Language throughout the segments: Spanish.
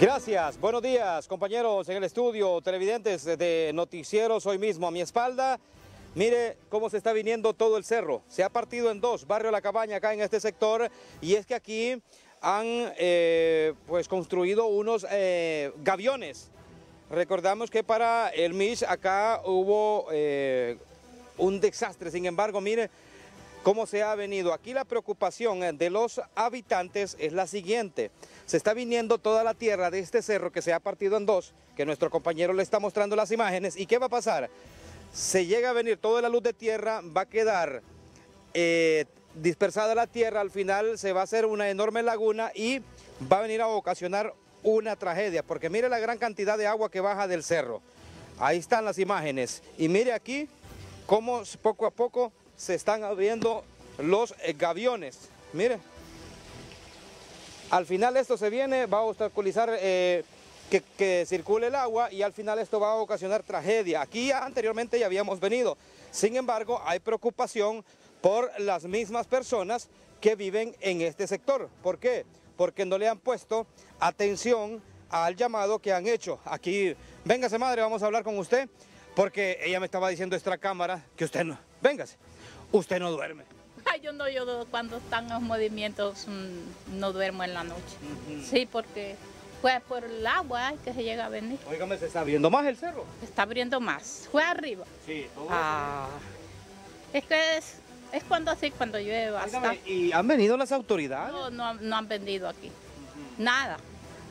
Gracias, buenos días compañeros en el estudio, televidentes de noticieros hoy mismo a mi espalda. Mire cómo se está viniendo todo el cerro, se ha partido en dos, barrio La Cabaña acá en este sector y es que aquí han eh, pues construido unos eh, gaviones. Recordamos que para el MIS acá hubo eh, un desastre, sin embargo mire cómo se ha venido. Aquí la preocupación de los habitantes es la siguiente. Se está viniendo toda la tierra de este cerro que se ha partido en dos, que nuestro compañero le está mostrando las imágenes. ¿Y qué va a pasar? Se llega a venir toda la luz de tierra, va a quedar eh, dispersada la tierra, al final se va a hacer una enorme laguna y va a venir a ocasionar una tragedia, porque mire la gran cantidad de agua que baja del cerro. Ahí están las imágenes. Y mire aquí cómo poco a poco se están abriendo los eh, gaviones. Mire. Al final esto se viene, va a obstaculizar eh, que, circule el agua y al final esto va a ocasionar tragedia. Aquí anteriormente ya habíamos venido. Sin embargo, hay preocupación por las mismas personas que viven en este sector. ¿Por qué? Porque no le han puesto atención al llamado que han hecho. Aquí, véngase madre, vamos a hablar con usted, porque ella me estaba diciendo esta cámara que usted no, véngase, usted no duerme. Ay, yo no, yo cuando están los movimientos mm, no duermo en la noche. Sí, porque fue por el agua que se llega a venir. Óigame, ¿se está abriendo más el cerro? Se está abriendo más. Fue arriba. Sí, todo ah, Es que es, es cuando así, cuando llueve bastante. ¿Y han venido las autoridades? No, no, han venido aquí. Nada.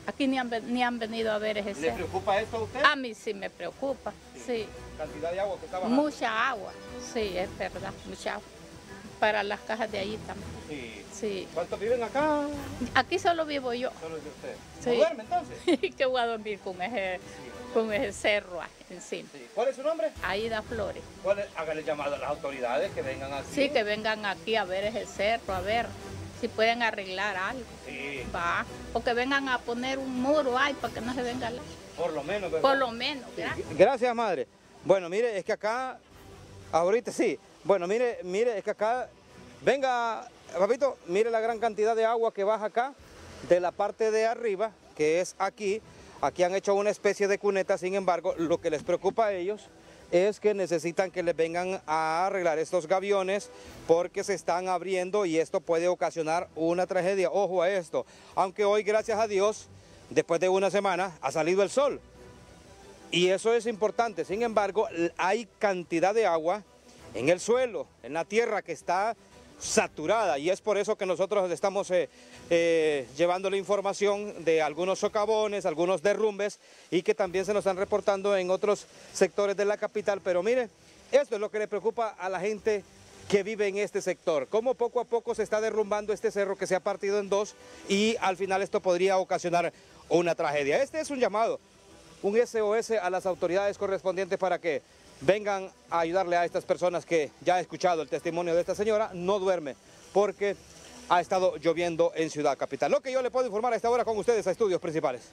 Aquí ni han, ni han venido a ver ese cerro. ¿Le preocupa esto a usted? A mí sí me preocupa, sí. ¿Cantidad de agua que está bajando? Mucha agua, sí, es verdad, mucha agua para las cajas de allí también. Sí. ¿Cuántos viven acá? Aquí solo vivo yo. ¿Solo de usted? Sí. ¿No duerme entonces? que voy a dormir con ese, con ese cerro encima. ¿Cuál es su nombre? Aida Flores. ¿Cuál Hágale llamado a las autoridades que vengan aquí. Sí, que vengan aquí a ver ese cerro, a ver si pueden arreglar algo. Sí. Va. O que vengan a poner un muro ahí para que no se venga la... Por lo menos, ¿verdad? Por lo menos, gracias. Gracias, madre. Bueno, mire, es que acá, ahorita sí, bueno, mire, mire, es que acá, venga, papito, mire la gran cantidad de agua que baja acá, de la parte de arriba, que es aquí. Aquí han hecho una especie de cuneta, sin embargo, lo que les preocupa a ellos es que necesitan que les vengan a arreglar estos gaviones porque se están abriendo y esto puede ocasionar una tragedia. Ojo a esto, aunque hoy, gracias a Dios, después de una semana, ha salido el sol. Y eso es importante, sin embargo, hay cantidad de agua en el suelo, en la tierra que está saturada y es por eso que nosotros estamos eh, eh, llevando la información de algunos socavones, algunos derrumbes y que también se nos están reportando en otros sectores de la capital. Pero mire, esto es lo que le preocupa a la gente que vive en este sector, cómo poco a poco se está derrumbando este cerro que se ha partido en dos y al final esto podría ocasionar una tragedia. Este es un llamado, un SOS a las autoridades correspondientes para que vengan a ayudarle a estas personas que ya he escuchado el testimonio de esta señora, no duerme porque ha estado lloviendo en Ciudad Capital. Lo que yo le puedo informar a esta hora con ustedes a estudios principales.